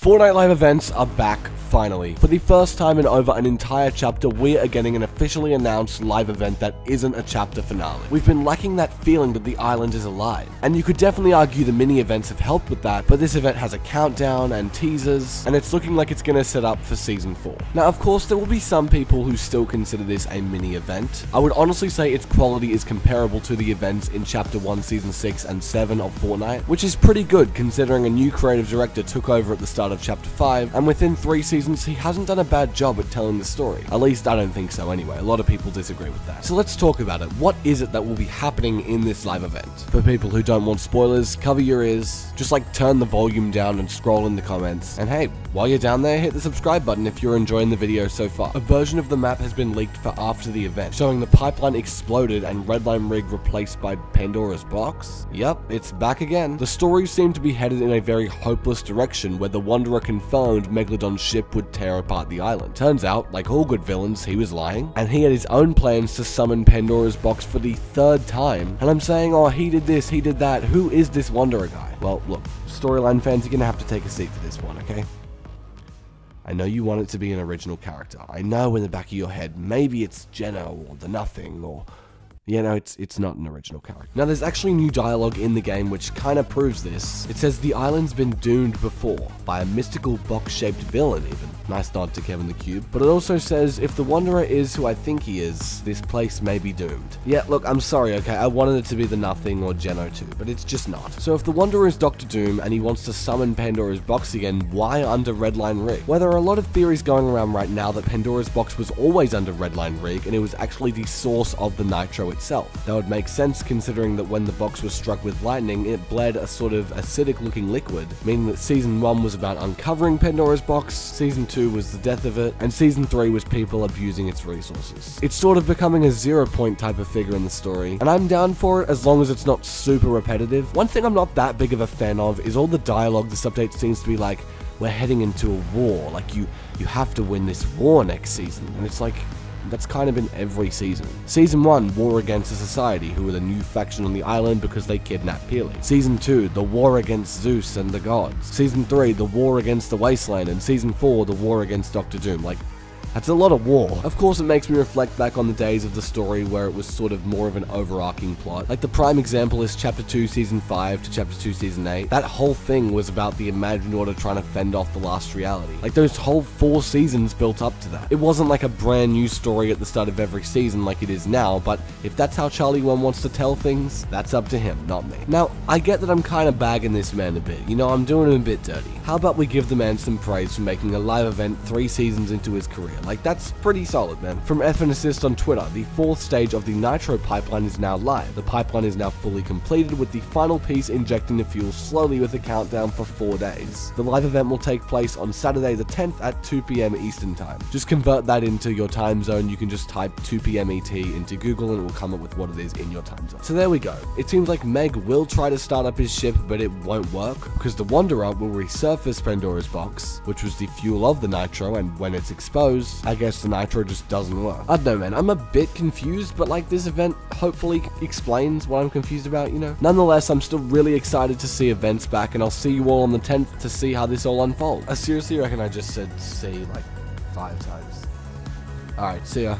Fortnite Live events are back finally. For the first time in over an entire chapter, we are getting an officially announced live event that isn't a chapter finale. We've been lacking that feeling that the island is alive, and you could definitely argue the mini events have helped with that, but this event has a countdown and teasers, and it's looking like it's gonna set up for season 4. Now of course there will be some people who still consider this a mini event. I would honestly say its quality is comparable to the events in chapter 1 season 6 and 7 of Fortnite, which is pretty good considering a new creative director took over at the start of chapter 5, and within 3 seasons he hasn't done a bad job at telling the story. At least I don't think so anyway, a lot of people disagree with that. So let's talk about it. What is it that will be happening in this live event? For people who don't want spoilers, cover your ears, just like turn the volume down and scroll in the comments. And hey, while you're down there, hit the subscribe button if you're enjoying the video so far. A version of the map has been leaked for after the event, showing the pipeline exploded and Redline Rig replaced by Pandora's Box. Yep, it's back again. The story seem to be headed in a very hopeless direction where the Wanderer confirmed Megalo Don's ship would tear apart the island. Turns out, like all good villains, he was lying, and he had his own plans to summon Pandora's box for the third time. And I'm saying, oh, he did this, he did that. Who is this Wanderer guy? Well, look, storyline fans, you're gonna have to take a seat for this one, okay? I know you want it to be an original character. I know in the back of your head, maybe it's Jenna or the Nothing or yeah, no, it's it's not an original character. Now, there's actually new dialogue in the game which kind of proves this. It says the island's been doomed before by a mystical box-shaped villain even. Nice nod to Kevin the Cube. But it also says if the Wanderer is who I think he is, this place may be doomed. Yeah, look, I'm sorry, okay, I wanted it to be the Nothing or Geno 2, but it's just not. So if the Wanderer is Doctor Doom and he wants to summon Pandora's box again, why under Redline Rig? Well, there are a lot of theories going around right now that Pandora's box was always under Redline Rig and it was actually the source of the Nitro itself. That would make sense considering that when the box was struck with lightning, it bled a sort of acidic looking liquid, meaning that Season 1 was about uncovering Pandora's box, Season 2 was the death of it, and Season 3 was people abusing its resources. It's sort of becoming a zero point type of figure in the story, and I'm down for it as long as it's not super repetitive. One thing I'm not that big of a fan of is all the dialogue this update seems to be like, we're heading into a war, like you, you have to win this war next season, and it's like, that's kind of in every season. Season 1, War Against the Society, who were the new faction on the island because they kidnapped Peely. Season 2, the War Against Zeus and the Gods. Season 3, the War Against the Wasteland. And Season 4, the War Against Doctor Doom. Like, that's a lot of war. Of course, it makes me reflect back on the days of the story where it was sort of more of an overarching plot. Like the prime example is Chapter 2, Season 5 to Chapter 2, Season 8. That whole thing was about the Imagined Order trying to fend off the last reality. Like those whole four seasons built up to that. It wasn't like a brand new story at the start of every season like it is now, but if that's how Charlie Wen wants to tell things, that's up to him, not me. Now, I get that I'm kind of bagging this man a bit. You know, I'm doing him a bit dirty. How about we give the man some praise for making a live event three seasons into his career? Like, that's pretty solid, man. From F Assist on Twitter, the fourth stage of the Nitro pipeline is now live. The pipeline is now fully completed, with the final piece injecting the fuel slowly with a countdown for four days. The live event will take place on Saturday the 10th at 2pm Eastern Time. Just convert that into your time zone. You can just type 2pm ET into Google and it will come up with what it is in your time zone. So there we go. It seems like Meg will try to start up his ship, but it won't work because the Wanderer will resurface Pandora's box, which was the fuel of the Nitro, and when it's exposed, I guess guess the nitro just doesn't work. I don't know, man. I'm a bit confused, but like this event hopefully explains what I'm confused about, you know? Nonetheless, I'm still really excited to see events back, and I'll see you all on the 10th to see how this all unfolds. I seriously reckon I just said see like five times. Alright, see ya.